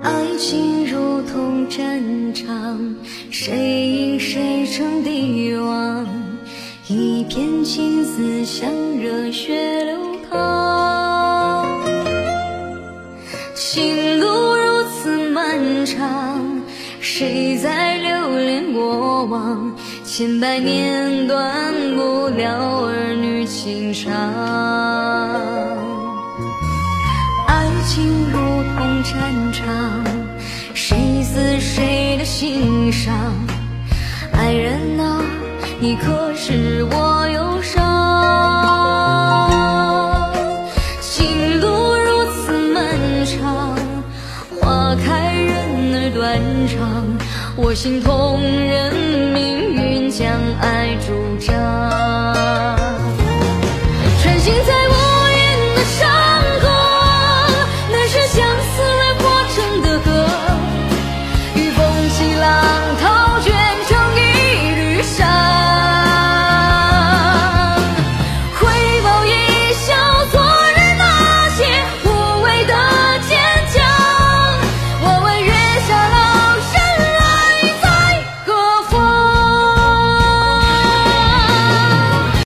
爱情如同战场，谁赢谁成帝王？一片青丝像热血流淌。情路如此漫长，谁在留恋过往？千百年断不了儿女情长。战场，谁死谁的心上？爱人啊，你可是我忧伤？情路如此漫长，花开人儿断肠，我心痛，任命运将爱主张。穿行在